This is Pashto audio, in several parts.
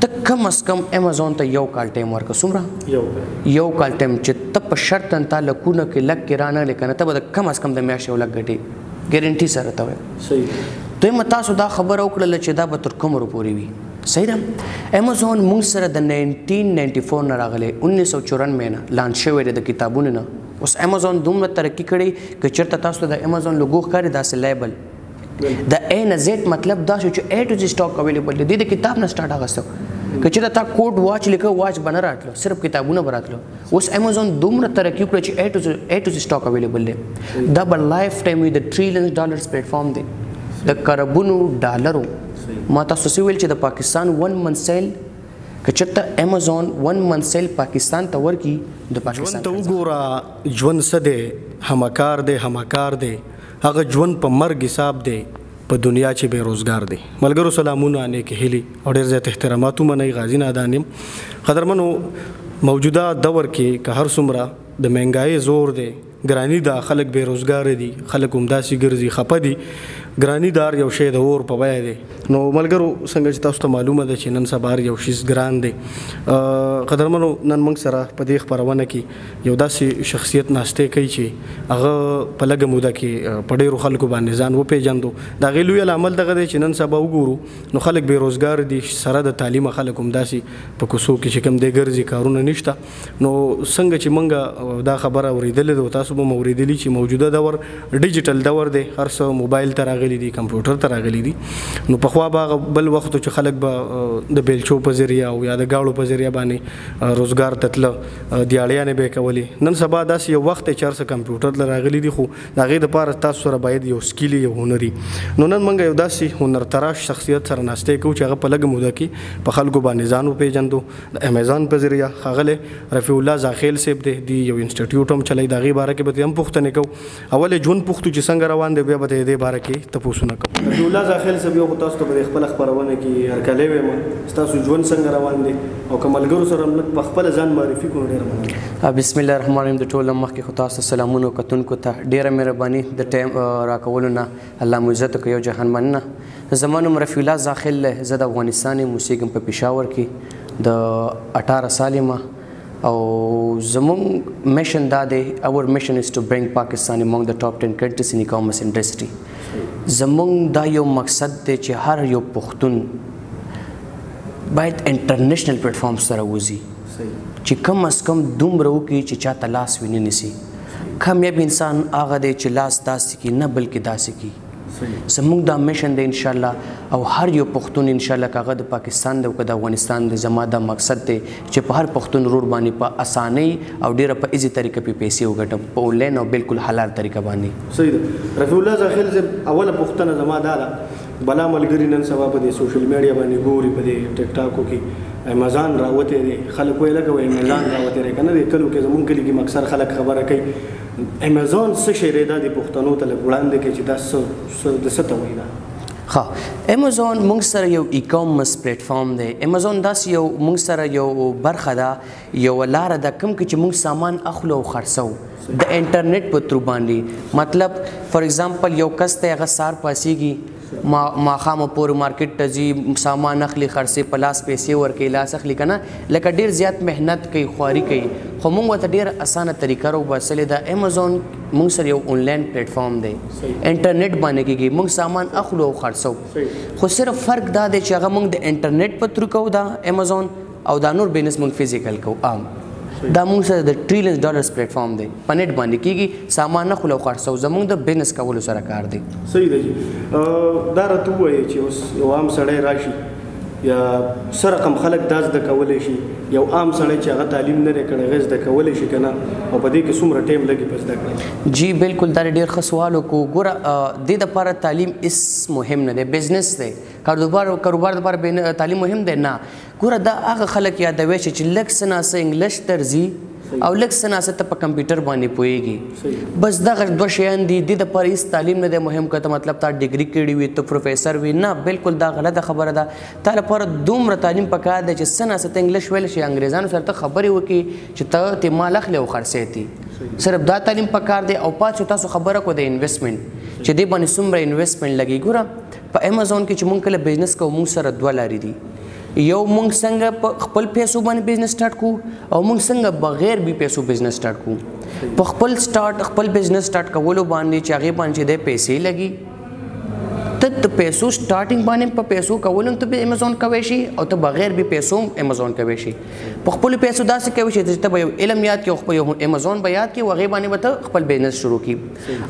ته کم اس کم امازون ته یو کال ټایم ورک سمره یو یو کال ټایم چې ته په شرط ان تعالی کونه کې لک کې رانه لیکنه ته به کم اس کم د میاشتې ولګ غټي ګارانټي سره ته وي صحیح دوی متا سو دا خبر او کړل چې دا به تر کوم ورو پوري وي صحیح ده امازون موږ سره د 1994 نه راغله 1994 نه لانچ شوی د کتابونو نه اوس امازون دومره ترقی کړي چې چرته تاسو د امازون لوګو ښکاري داسې لیبل د ا نه زد مطلب دا شو چې ا ټو زی سټاک اویلیبل دی د کتاب نه سٹارټ اغستو کچره تا کوډ واچ لیکه واچ بنه راتلو صرف کتابونه براتلو اوس امازون دومره ترقی کړ چې ا ټو زی ا ټو زی سټاک اویلیبل دی دا بل لایف ټایم د ټریلیون ډالرز پلیټ فارم دی د کربونو ډالرو ما تاسو سې ویل چې د پاکستان 1 منث سیل کچرته امازون 1 منث سیل پاکستان ته ورکی د پاکستان ته وګوره ژوند سده همکار دی همکار دی هغه ژوند په مرګ حساب دی په دنیا چی بی روزګار دی ملګرو سلامونه نیکی هیلی او ډیر زیات احترامات ومنئ غازی نادان یم قدرمنو موجوده دور کی که هر څومره د مهنګای زور دی ګرانی ده خلک بی روزګار دی خلک همداسی ګرځی خپه دی ګرانی دار یو شی د اور په بیه دی نو ملګرو څنګه چې تاسو ته معلومه ده چې نن سبا یو شیز ګران دی قدرمنو نن موږ سره په دې خبرونه کی یو داسې شخصیت ناستی کوي چې هغه په لږه موده کې په ډیرو خلکو باندې ځان وپیژندو دا غي لوی لامل دغه دی چې نن سبا وګورو نو خلک بې روزګار دي سره د تعلیم خلک هم داسې په کوسو کې چې کم دی ګرځي کارونه نشته نو څنګه چې مونږ دا خبره اوریدلې ده تاسو به موریدلی چې موجوده دور ډیجیټل دور دی هر څه موبایل ته راغلي دي کمپیوټر ته راغلي دي نو په خوا باغ بل وخت چې خلک به د بیلچو په ذریعہ او یا د گاړو په ذریعہ باندې روزګار تتله دیاړیانې به یې کولې. نن سبا داسې یو وخت دی چې هر څه کمپیوټر ته راغلي دي خو د هغې دپاره تاسو سره باید یو سکیل یو هنر وي. نو نن موږ یو داسې هنر تراش شخصیت سره ناستی کوو چې هغه په لږه موده کې په خلکو باندې ځان وپېژندو. د امازان په ذریعه ښاغلی رفیع الله زاخیل صیب دی. دی یو انسټیټیوټ هم چلوي. د هغې باره کې به ترې هم پوښتنې کوو. اول جون پختو چې څنګه روان دی بیا به دې باره کې تپوسونه کوم الله زاخیل سب یو تاسو ته په خپل خبرونه کې هر کله ویم تاسو ژوند څنګه روان دی او کملګرو سره موږ په خپل ځان معرفي کوو ډیر مننه بسم الله الرحمن الرحیم د ټولو مخ کې تاسو سلامونه کتونکو ته ډیره مهرباني د ټایم راکولو نه الله مو عزت کوي جهان مننه زمونږ عمر رفیع الله زاخیل له زد افغانستان موسیقم په پېښور کې د 18 سالمه او زمونږ میشن دا دی اور میشن از ټو برینګ پاکستان امونګ د ټاپ 10 کنټریز ان کامرس انډستری زمونږ دا یو مقصد دی چې هر یو پښتون باید انټرنیشنل پلیټ فارم سره وځي چې کم از کم دومره وکړي چې چاته لاس ویني نسی کامیاب انسان هغه دی چې لاس داسې کی نه بلکې داسې کی زموږ دا مشن دی ان شاء الله او هر یو پښتون ان شاء الله کاغه د پاکستان د او د افغانستان د زما دا مقصد دی چې په هر پښتون رور باندې په اسانۍ او ډیره په ایزي طریقه په پیسې وګټم په اونلاین او بالکل حلال طریقه باندې صحیح ده رفیع الله زاخیل زه اوله پښتنه زما دا ده بلا ملګری نن سبا په دې سوشل میډیا باندې ګوري په دې ټیک ټاکو کې امازان راوته دي خلک ویل کوي امازان راوته دي کنه دې کلو کې زمونږ کلی کې مکسر خلک خبره کوي امازون څه شی دی دا د پښتنو ته لږ وړاندې کړي چې دا څه د څه ته وایي دا ها امازون موږ سره یو ای کامرس پلیټ فارم دی امازون داس یو موږ سره یو برخه ده یو لار ده کوم چې موږ سامان اخلو او خرڅو د انټرنیټ په تر باندې مطلب فار ایگزامپل یو کس ته هغه سار پاسيږي ما ماخام پور مارکیټ ته ځي سامان اخلي خرڅې په لاس پیسې ورکوي لاس اخلي کنه لکه ډیر زیات مهنت کوي خواري کوي خو موږ ورته ډیر اسانه طریقه رو بسلې د امازون موږ سره یو انلاین پلیټ فارم دی انټرنیټ باندې کېږي موږ سامان اخلو او خرڅو خو صرف فرق دا دی چې هغه موږ د انټرنیټ په ترکو دا امازون او دا نور بزنس مونږ فزیکل کو عام دا مونږ سره د ټریلیون ډالرز پلیټ فارم دی په نت باندې کیږي سامان نه خلو خرڅو زمونږ د بزنس کولو سره کار دی صحیح دی دا راته وایي چې اوس یو عام سړی راشي یا سره رقم خلک دا زده کولی شي یو عام سړی چې هغه تعلیم نه کړی هغه زده کولی شي که نه او په دې کې څومره ټایم لګي په زده کړه جی بالکل دا ډېر ښه سوال وکړو ګوره دې دپاره تعلیم هېڅ مهم نه دی بزنس دی کاروبار او کاروبار لپاره بین تعلیم مهم دی نه ګوره دا هغه خلک یادوي چې لک سناسه انګلیش ترځي او لک سناسه ته په کمپیوټر باندې پويږي بس دغه دوه شیان دي د لپاره هیڅ تعلیم نه دی مهم کته مطلب تا ډیګري کړی وي ته پروفیسور وي نه بالکل دا غلطه خبره ده تا لپاره دومره تعلیم پکار دی چې سناسه ته انګلیش ویل شي انګریزانو سره ته خبرې وکي چې ته ته مال اخلي او خرڅېتي صرف دا تعلیم پکار دی او پاتې تاسو خبره کو د انویسټمنټ چې دې باندې څومره انویسټمنټ لګي ګوره په امازون کې چې مونږ کله بزنس کوو مونږ سره دوه لارې دي یو مونږ څنګه په خپل پیسو باندې بزنس سٹارټ کو او مونږ څنګه بغیر بي پیسو بزنس سٹارټ کو په خپل سٹارټ خپل بزنس سٹارټ کولو باندې چې هغه باندې د پیسې لګي ته د پیسو سٹارټینګ باندې په پیسو کول ته به امازون کوي شي او ته بغیر به پیسو امازون کوي شي په خپل پیسو داسې کوي شي چې ته به علم یاد کې خپل امازون به یاد کې وغه باندې به خپل بزنس شروع کی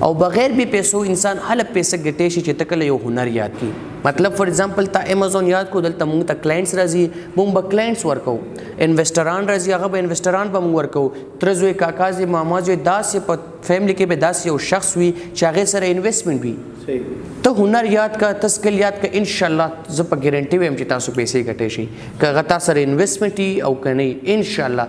او بغیر به پیسو انسان هله پیسې ګټې شي چې تکل یو هنر یاد کی مطلب فار ایگزامپل تا امازون یاد کو دلته مونږ ته کلاینټس راځي مونږ به کلاینټس ورکو انویسټران راځي هغه به انویسټران به مونږ ورکو ترزوی کاکازي مامازي داسې په فیملی کې به داسې یو شخص وي چې هغه سره انویسټمنټ وي ته هنر یاد کا تسکل یاد کا ان شاء الله زه په ګارانټي ویم چې تاسو پیسې ګټې شي که غتا سره انویسټمنټ او کني ان شاء الله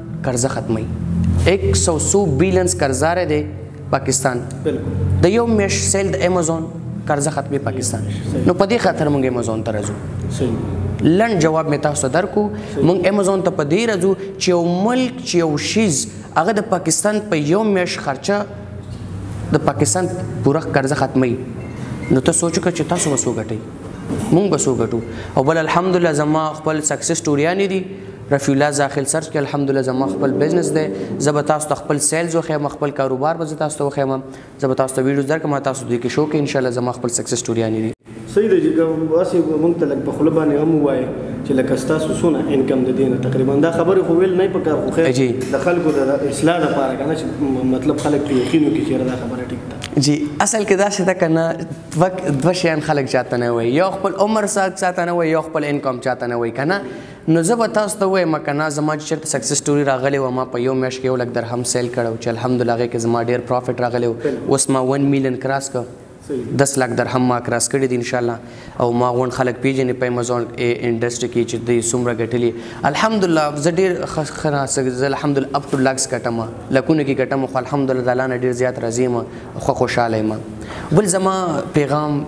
قرضه ختمي 100 بیلنس قرضدار دی پاکستان د یو میش سیل د امازون قرضه ختمي پاکستان نو په دې خاطر موږ امازون ته راځو لن جواب می تاسو درکو موږ امازون ته په دې راځو چې یو ملک چې یو شیز هغه د پاکستان په یو میش خرچه د پاکستان پوره قرضه ختمي نو ته سوچ وکړه چې تاسو وسو غټي مونږ بسو غټو او بل الحمدلله زما خپل سکسس ټوریان دي رفیع الله زاخیل سرچ کې الحمدلله زما خپل بزنس دی زه به تاسو ته خپل سیلز وښیم خپل کاروبار به زه تاسو ته وښیم زه به تاسو ته ویډیوز درکړم تاسو دوی کې شو کې ان شاء الله زما خپل سکسس سټوریانې دي صحیح دی چې واسې مونږ ته لږ په خوله باندې هم ووایي چې لکه ستاسو څونه انکم د دې نه تقریبا دا خبرې خو ویل نه په کار خو خیر د خلکو د اصلاح لپاره که نه چې مطلب خلک پرې یقین وکړي چې دا خبره ټیک ده جی اصل کې دا څه ده کنه دوه شیان خلک چاته نه وایي یو خپل عمر ساته نه وایي یو خپل انکم چاته نه وایي کنه نو زه به تاسو ته ووایم که نه زما چې چېرته سکسس سټوري راغلې وه ما په یو میاشت کې یو لک درهم سیل کړی و چې الحمدلله هغې کې زما ډېر پرافټ راغلی و اوس ما ون میلیون کراس کړ دس لک درهم ما کراس کړي دي انشاءالله او ما غون خلک پیژنې په امازون انډستری کې چې دوی څومره ګټلي الحمدلله زه ډیر خره زه الحمدلله اپ ټو لکس ګټم لکونه کې ګټم خو الحمدلله د الله نه ډیر زیات راضی یم خو خوشاله یم بل زما پیغام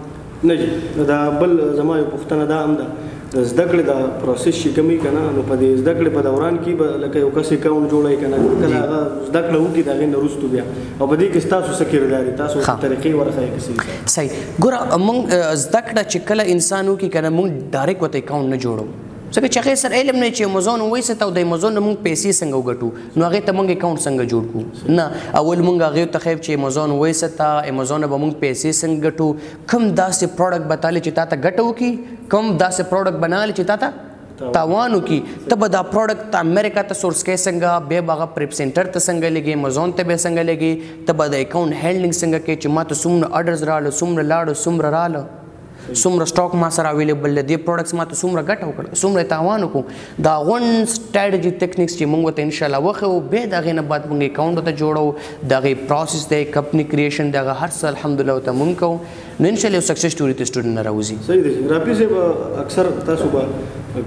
نه جی دا بل زما یو پوښتنه دا هم ده د زده کړې دا پروسس چې کومې کنه نو په دې زده کړې په دوران کې به لکه یو کس اکاونټ جوړای کنه کله هغه زده کړه وکړي دا غي نرستو بیا او په دې کې تاسو څه کرداري تاسو طریقې ورخه کسی صحیح ګور موږ زده کړه چې کله انسانو کې کنه موږ ډایرک وته اکاونټ نه جوړو څنګه چې هغه سره علم نه چې امازون وای څه ته د امازون موږ پیسې څنګه وګټو نو هغه ته موږ اکاونټ څنګه جوړ کو نه اول موږ هغه ته خیب چې امازون وای څه ته امازون به موږ پیسې څنګه ګټو کم داسې پروډکټ به تعالی چې تاسو ګټو کی کم داسې پروډکټ بنال چې تاسو تاوانو کی ته به دا پروډکټ امریکا ته سورس کې څنګه به باغه پریپ سنټر ته څنګه لګي امازون ته به څنګه لګي ته به د اکاونټ هینډلینګ څنګه کې چې ما ته سومره اډرز رااله سومره لاړو سومره رااله څومره سټاک ما سره اویلیبل دی د پروډکټس ما ته څومره ګټه وکړه څومره تاوان وکړو دا غون سټریټجی ټیکنیکس چې موږ ته ان شاء الله وخو به دا غینه بعد موږ اکاونټ ته جوړو دا غي پروسس دی کمپنی کریشن دا هر څه الحمدلله ته موږ کو نو ان شاء الله سکسس ټوری ته سټوډنټ نه راوځي صحیح دی رابي صاحب اکثر تاسو به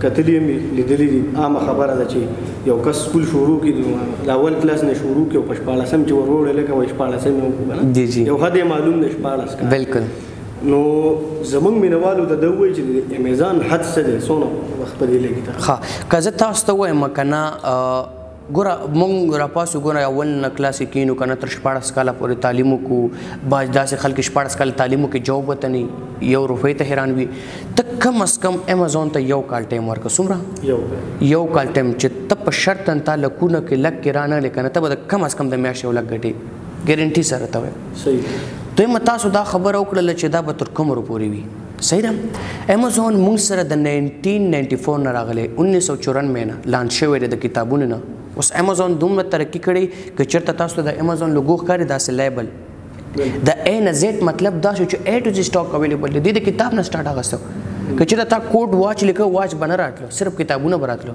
کتلی می لیدلی دي عامه خبره ده چې یو کس سکول شروع کی دی لاول کلاس نه شروع کی او پښپاله سم چې وروړل کوي پښپاله سم یو حد معلوم نشپاله بالکل نو زمونږ مینوالو ته د وای چې د امیزان حد څه دی څونه وخت په دې لګی تا ها که زه تاسو ته وایم کنه ګوره مونږ را پاسو ګوره اول نه کلاس کینو کنه تر 14 کال پورې تعلیم کو باج داسې خلک 14 کال تعلیم کې جواب وته نه یو روپې ته حیران وي ته کم اس کم امازون ته یو کال ټایم ورک سمره یو یو کال ټایم چې ته په شرط ان تعالی کو نه کې لک کې رانه لیکنه ته به کم اس کم د میاشتې ولګ غټي ګارانټي سره ته دوی متاسو دا خبره وکړله چې دا به تر کوم ورو پورې وي صحیح ده امازون موږ سره د 1994 نه راغلی 1994 نه لانچ شوی دی د کتابونو نه اوس امازون دومره ترقی کړي که چرته تاسو د امازون لوګو ښکاري داسې لیبل د ا نه زد مطلب دا شو چې ا ټو زی سٹاک اویلیبل دی د کتاب نه سٹارټ غسته که چرته تا کوډ واچ لیکه واچ بنه راتلو صرف کتابونه براتلو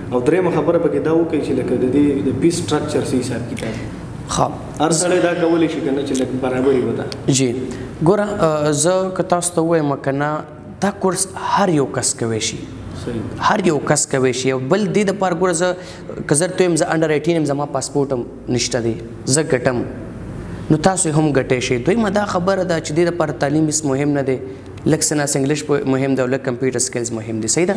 او درېمه خبره پکې دا وکړي چې لکه د دې د پیس سټرکچر سي حساب کتاب ها هر سړی دا کولی شي کنه چې لکه برابرې وتا جی ګوره زه که تاسو ته وایم کنه دا کورس هر یو کس کوي شي هر یو کس کوي شي بل دې د پار ګوره زه کزر ته هم زه انډر 18 هم زما پاسپورت هم نشته دی زه ګټم نو تاسو هم ګټې شي دوی مدا خبره ده چې د پر تعلیم اس مهم نه دی لک سنا سنگلش مهم دی لک کمپیوټر سکلز مهم دی صحیح ده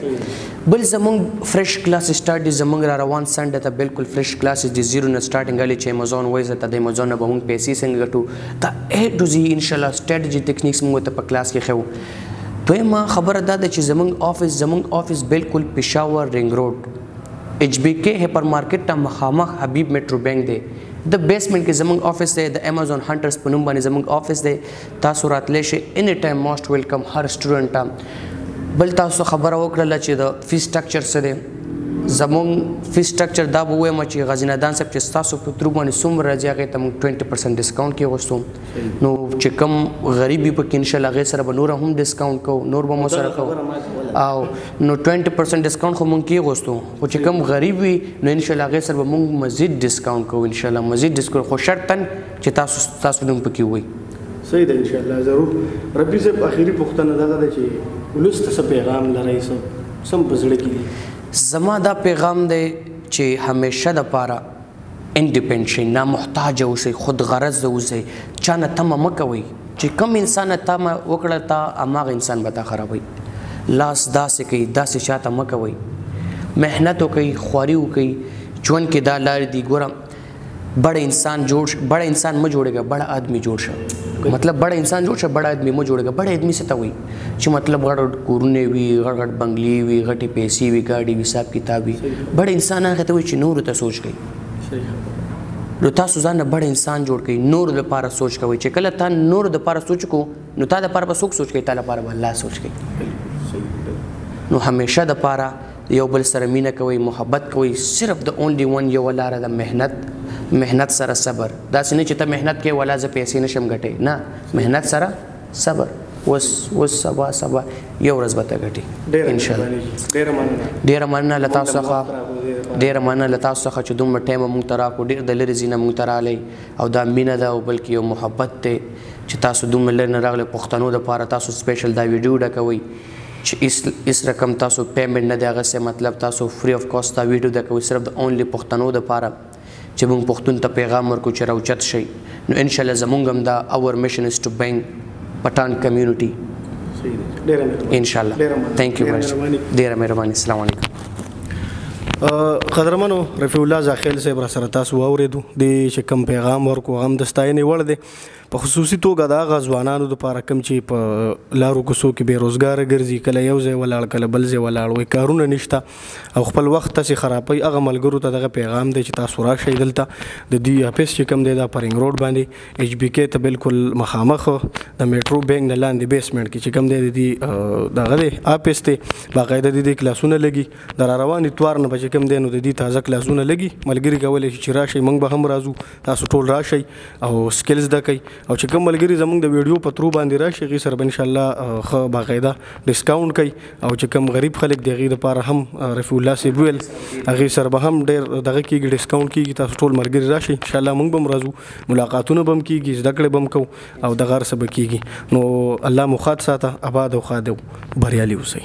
بل زمونږ فرش کلاس سٹارټ دی زمونږ را روان سند ته بالکل فرش کلاس دی زیرو نه سٹارټینګ الی چې امازون وایز ته د امازون نه به مونږ پیسې څنګه ګټو دا اې ټو زی ان شاء الله سټریټجی ټیکنیکس مونږ ته په کلاس کې خو دویمه خبره دا ده چې زمونږ آفس زمونږ آفس بالکل پېښور رنګ روډ ایچ بی کې هپر مارکیټ ته مخامخ حبیب میټرو بانک دی د بیسمنټ کې زمونږ آفس دی د امازون هانټرز په نوم باندې زمونږ آفس دی تاسو راتلی شئ اني ټایم موست ویلکم هر سټوډنټ ته بل تاسو خبره وکړله چې د فی سټرکچر څه دی زمون فی سټرکچر دا به وایم چې غزنه دان صاحب چې تاسو په ترو باندې څومره راځي هغه ته موږ 20% ډیسکاونټ کې غوښتو نو چې کم غریبي په کې ان شاء الله غیر سره به نور هم ډیسکاونټ کو نور به مو سره کو او نو 20% ډیسکاونټ خو موږ کې غوښتو خو چې کم غریب وي نو ان شاء الله غیر سره به موږ مزید ډیسکاونټ کو ان شاء الله مزید ډیسکاونټ خو شرطن چې تاسو تاسو نوم پکې وي صحیح ده ان شاء الله ضرور ربي زه په اخیری پښتنه دغه ده چې ولست څه پیغام لري سم سم بزړه کې زما دا پیغام دی چې همیشه د پاره انډیپندنت شي نه محتاج اوسئ خود غرض اوسئ چا نه تمه مکوئ چې کم انسان ته ما وکړه تا اماغه انسان به تا خرابوي لاس داسې کوي داسې شاته مکوي مهنت وکي خوري وکي ژوند کې دا لار دی ګورم بڑا انسان جوړ شه بڑا انسان مه جوړېږه بڑا آدمی جوړ شه مطلب بڑا انسان جوړ شه بڑا آدمی مه جوړېږه بڑا آدمی څه ته وایي چې مطلب غړ غړ کورونه وي غړ غړ بنگلي وي غټي پیسې وي ګاډي وي حساب کتاب وي بڑا انسان هغه ته وایي چې نور ته سوچ کوي نو تاسو ځان بڑا انسان جوړ کړئ نور لپاره سوچ کوئ چې کله تا نور لپاره سوچ کو نو تا د پاره به څوک سوچ کوي تا لپاره به الله سوچ کوي نو همیشه د پاره یو بل سره مینه کوي محبت کوي صرف د اونلی ون یو لار د مهنت مهنت سره صبر دا سنه چې ته مهنت کوي ولا ز پیسې نشم ګټي نه مهنت سره صبر وس وس سبا سبا یو ورځ به ته ګټي ان شاء الله ډیر مننه ډیر مننه لتا څخه ډیر مننه لتا څخه چې دومره ټایم مونږ ترا کو ډیر د لری زینه مونږ ترا لې او دا مینه ده او بلکې یو محبت دی چې تاسو دومره لرې نه راغلي پښتنو دپاره تاسو سپیشل دا ویډیو ډکوئ چې هیڅ هیڅ رقم تاسو پیمنټ نه دی اخیستی مطلب تاسو فري اف کاسټ دا ویډیو ډکوئ صرف د اونلي پښتنو دپاره چې موږ پښتون ته پیغام ورکړو چې راوچت شئ نو انشاءالله زموږ هم دا اور میشن از ټو بینګ پټان کمیونټي انشاءالله ثانک یو ډیره مهرباني السلام علیکم قدرمنو رفیع الله زاخیل صاحب را سره تاسو واورېدو د چې کم پیغام ورکو هم د ستاینې وړ دی په خصوصي توګه دا غزوانانو د پاره کم چې په لارو کوسو کې بیروزګار ګرځي کله یو ځای ولاړ کله بل ځای ولاړ وي کارونه نشته او خپل وخت تاسو خرابوي هغه ملګرو ته دغه پیغام دی چې تاسو راشئ دلته د دوی اپیس چې کم دی دا پرنګ روډ باندې ایچ بی کې ته بالکل مخامخ د میټرو بینګ نه لاندې بیسمنټ کې چې کوم دی دی دغه دی اپس ته باقاعده دی د کلاسونه لګي د رواني توار نه بچ کوم دی نو د دې تازه کلاسونه لګي ملګری کولای شي چې راشي موږ به هم راځو تاسو ټول راشي او سکلز د کوي او چې کوم ملګری زموږ د ویډیو په ترو باندې راشي غي سره ان شاء الله خو باقاعده ډیسکاونټ کوي او چې کوم غریب خلک دی غي لپاره هم رفیع الله سی ویل غي سره به هم ډیر دغه کې ډیسکاونټ کیږي تاسو ټول ملګری راشي ان شاء الله موږ به مرزو ملاقاتونه به هم کیږي زده کړې به هم کوو او دغه هر څه به کیږي نو الله مو ښاد ساته اباد او ښاد او بریالي اوسئ.